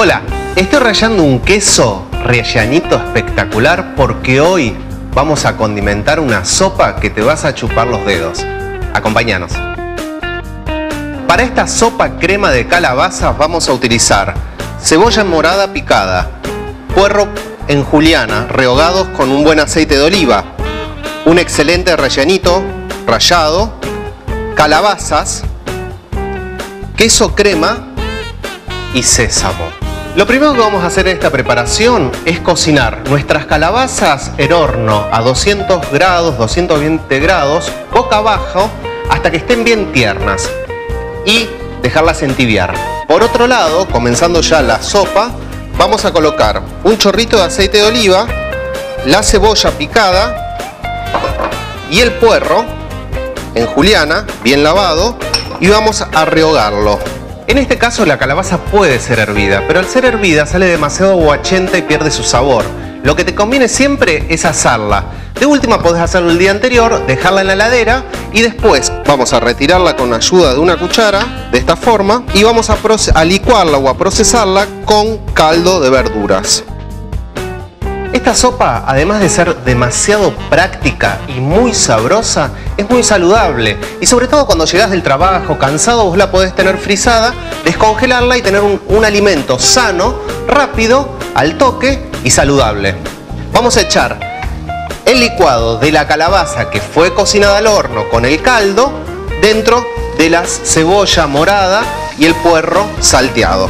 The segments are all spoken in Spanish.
Hola, estoy rayando un queso rellanito espectacular porque hoy vamos a condimentar una sopa que te vas a chupar los dedos. Acompáñanos. Para esta sopa crema de calabazas vamos a utilizar cebolla morada picada, puerro en juliana rehogados con un buen aceite de oliva, un excelente rellenito rallado, calabazas, queso crema y sésamo. Lo primero que vamos a hacer en esta preparación es cocinar nuestras calabazas en horno a 200 grados, 220 grados, boca abajo, hasta que estén bien tiernas y dejarlas entibiar. Por otro lado, comenzando ya la sopa, vamos a colocar un chorrito de aceite de oliva, la cebolla picada y el puerro en juliana, bien lavado, y vamos a rehogarlo. En este caso la calabaza puede ser hervida, pero al ser hervida sale demasiado guachenta y pierde su sabor. Lo que te conviene siempre es asarla. De última podés hacerlo el día anterior, dejarla en la heladera y después vamos a retirarla con ayuda de una cuchara, de esta forma, y vamos a, a licuarla o a procesarla con caldo de verduras. Esta sopa, además de ser demasiado práctica y muy sabrosa, es muy saludable. Y sobre todo cuando llegas del trabajo cansado, vos la podés tener frisada, descongelarla y tener un, alimento sano, rápido, al toque y saludable. Vamos a echar el licuado de la calabaza que fue cocinada al horno con el caldo dentro de la cebolla morada y el puerro salteado.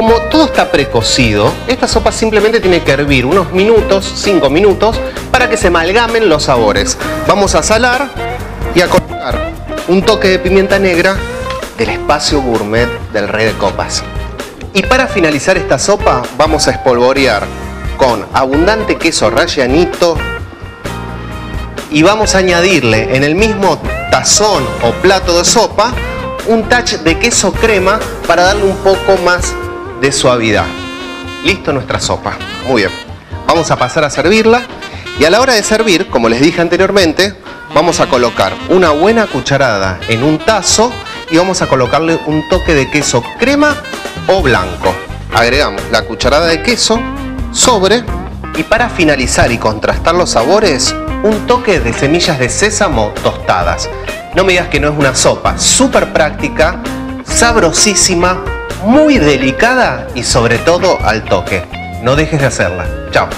Como todo está precocido, esta sopa simplemente tiene que hervir unos minutos, 5 minutos, para que se amalgamen los sabores. Vamos a salar y a colocar un toque de pimienta negra del espacio gourmet del Rey de Copas. Y para finalizar esta sopa vamos a espolvorear con abundante queso rallanito y vamos a añadirle en el mismo tazón o plato de sopa un touch de queso crema para darle un poco más de suavidad. Listo nuestra sopa. Muy bien. Vamos a pasar a servirla y a la hora de servir, como les dije anteriormente, vamos a colocar una buena cucharada en un tazo y vamos a colocarle un toque de queso crema o blanco. Agregamos la cucharada de queso sobre y para finalizar y contrastar los sabores, un toque de semillas de sésamo tostadas. No me digas que no es una sopa, súper práctica, sabrosísima, muy delicada y sobre todo al toque. No dejes de hacerla. Chao.